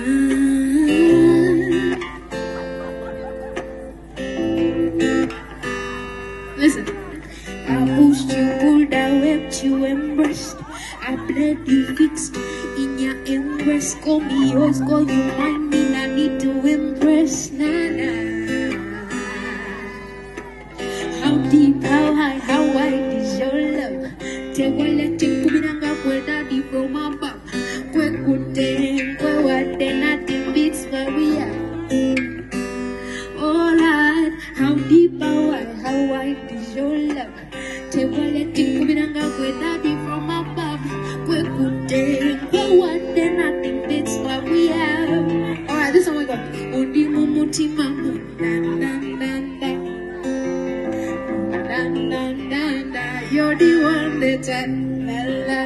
Mm-hmm. Listen. I pushed you, pulled, I wept you, embraced. I bled you, fixed in your embrace. Call me yours, call you mine. Mean I need to impress. Nah, nah. How deep, how high, how wide is your love? Te voy me down. How deep, how wide, how wide is your love? Te waleti kubiranga kwedadi from above. Kwekute, kwewande, nothing beats what we have. Alright, this one we got. Undi mumuti mamu, dan dan dan dan. Dan dan dan dan, you're the one that I love.